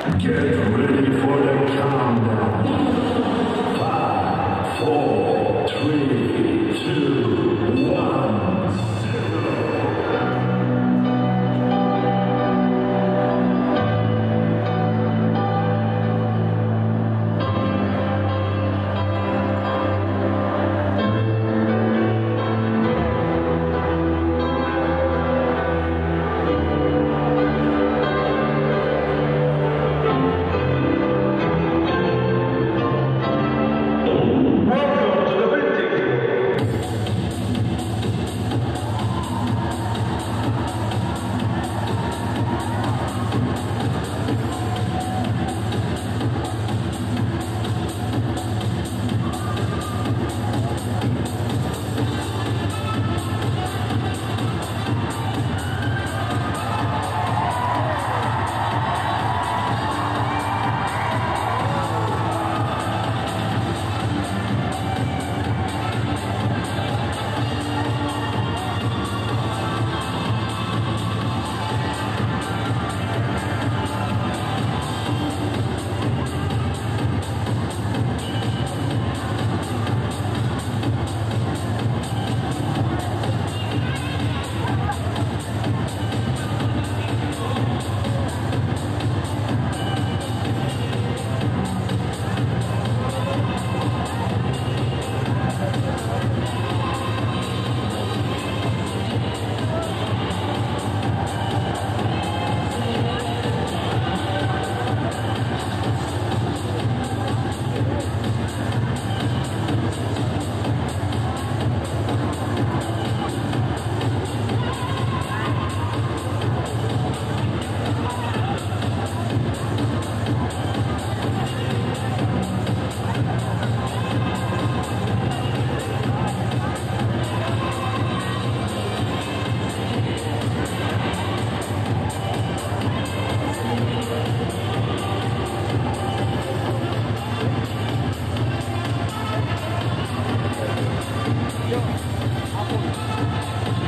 Get ready for the countdown. Five, four, three, two, one, ハハハハ!